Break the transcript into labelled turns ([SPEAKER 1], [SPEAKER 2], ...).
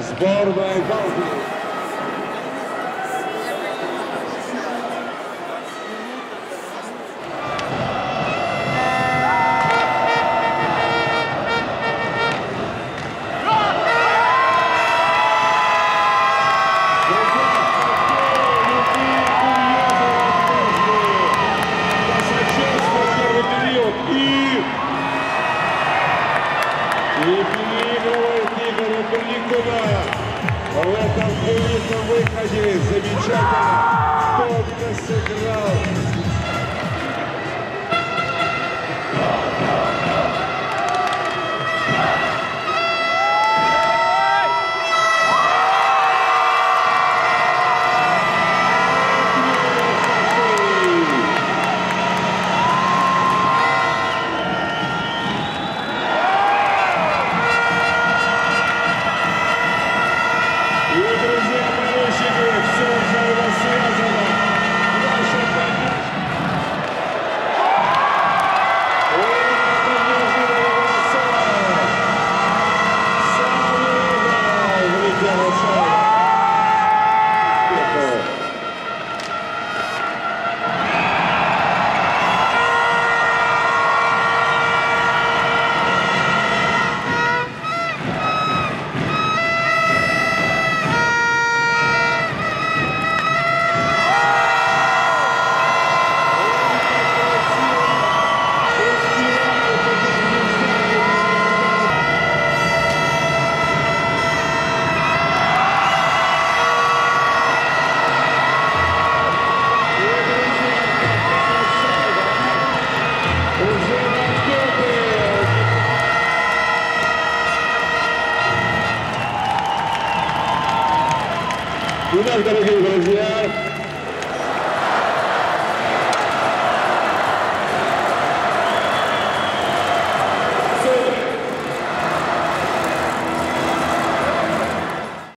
[SPEAKER 1] Сборной Балтии. первый Игоря Берликуна в этом дебютном выходе. Замечательно тонко сыграл. Unas gracias, gracias.